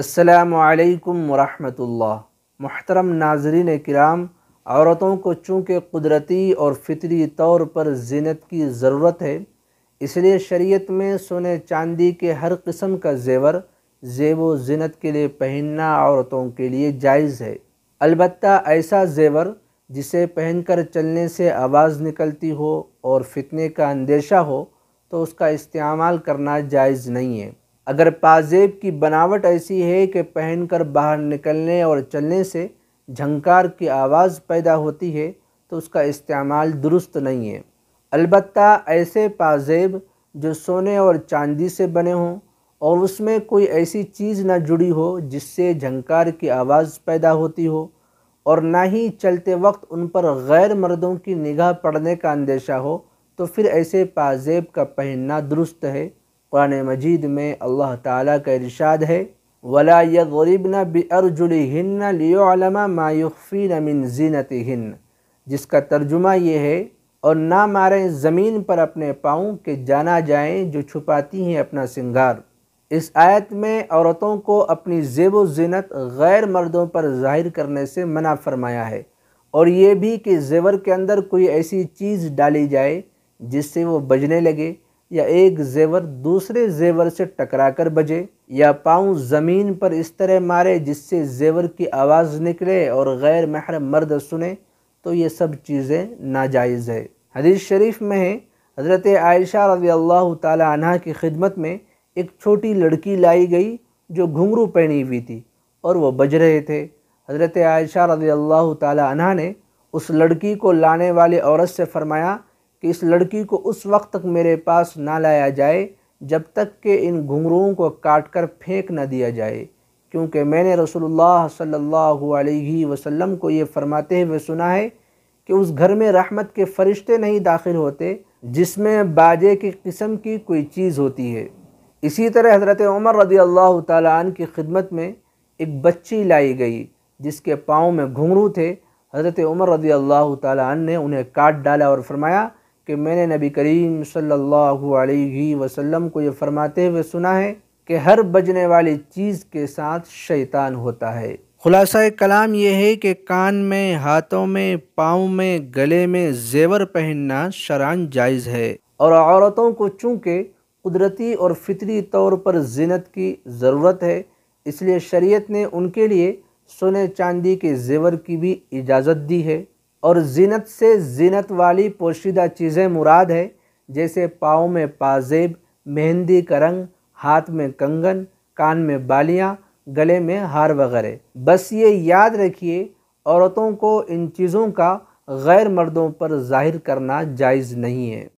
السلام علیکم ورحمۃ اللہ۔ محترم ناظرین کرام، عورتوں کو چونکہ قدرتی اور فطری طور پر زینت کی ضرورت ہے، اس لیے شریعت میں سونے چاندی کے ہر قسم کا زیور، زیب و زینت کے لیے پہننا عورتوں کے لیے جائز ہے۔ البتہ ایسا زیور جسے پہن کر چلنے سے آواز نکلتی ہو اور فتنے کا اندیشہ ہو، تو اس کا استعمال کرنا جائز نہیں ہے۔ اگر پازیب کی بناوٹ ایسی ہے کہ پہن کر باہر نکلنے اور چلنے سے جھنکار کی آواز پیدا ہوتی ہے، تو اس کا استعمال درست نہیں ہے۔ البتہ ایسے پازیب جو سونے اور چاندی سے بنے ہوں اور اس میں کوئی ایسی چیز نہ جڑی ہو جس سے جھنکار کی آواز پیدا ہوتی ہو اور نہ ہی چلتے وقت ان پر غیر مردوں کی نگاہ پڑنے کا اندیشہ ہو، تو پھر ایسے پازیب کا پہننا درست ہے۔ قرآن مجید میں اللہ تعالیٰ کا ارشاد ہے، ولا يضربن بأرجلهن ليعلم ما يخفين من زینتهن جس کا ترجمہ یہ ہے، اور نہ ماریں زمین پر اپنے پاؤں کہ جانا جائیں جو چھپاتی ہیں اپنا سنگار۔ اس آیت میں عورتوں کو اپنی زیب و زینت غیر مردوں پر ظاہر کرنے سے منع فرمایا ہے۔ اور یہ بھی کہ زیور کے اندر کوئی ایسی چیز ڈالی جائے جس سے وہ بجنے لگے۔ یا ایک زیور دوسرے زیور سے ٹکرا کر بجے، یا پاؤں زمین پر اس طرح مارے جس سے زیور کی آواز نکلے اور غیر محرم مرد سنے، تو یہ سب چیزیں ناجائز ہے حدیث شریف میں ہے، حضرت عائشہ رضی اللہ تعالی عنہ کی خدمت میں ایک چھوٹی لڑکی لائی گئی جو گھنگرو پہنی ہوئی تھی اور وہ بج رہے تھے۔ حضرت عائشہ رضی اللہ تعالی عنہ نے اس لڑکی کو لانے والی عورت سے فرمایا کہ اس لڑکی کو اس وقت تک میرے پاس نہ لایا جائے جب تک کہ ان گھنگروؤں کو کاٹ کر پھینک نہ دیا جائے۔ کیونکہ میں نے رسول اللہ صلی اللہ علیہ وسلم کو یہ فرماتے ہوئے سنا ہے کہ اس گھر میں رحمت کے فرشتے نہیں داخل ہوتے جس میں باجے کی قسم کی کوئی چیز ہوتی ہے۔ اسی طرح حضرت عمر رضی اللہ تعالیٰ عنہ کی خدمت میں ایک بچی لائی گئی جس کے پاؤں میں گھنگرو تھے۔ حضرت عمر رضی اللہ تعالیٰ عنہ نے انہیں کاٹ ڈالا اور فرمایا کہ میں نے نبی کریم صلی اللہ علیہ وسلم کو یہ فرماتے ہوئے سنا ہے کہ ہر بجنے والی چیز کے ساتھ شیطان ہوتا ہے۔ خلاصہ کلام یہ ہے کہ کان میں، ہاتھوں میں، پاؤں میں، گلے میں زیور پہننا شران جائز ہے۔ اور عورتوں کو چونکہ قدرتی اور فطری طور پر زینت کی ضرورت ہے، اس لیے شریعت نے ان کے لیے سونے چاندی کے زیور کی بھی اجازت دی ہے۔ اور زینت سے زینت والی پوشیدہ چیزیں مراد ہے جیسے پاؤں میں پازیب، مہندی کا رنگ، ہاتھ میں کنگن، کان میں بالیاں، گلے میں ہار وغیرہ۔ بس یہ یاد رکھیے، عورتوں کو ان چیزوں کا غیر مردوں پر ظاہر کرنا جائز نہیں ہے۔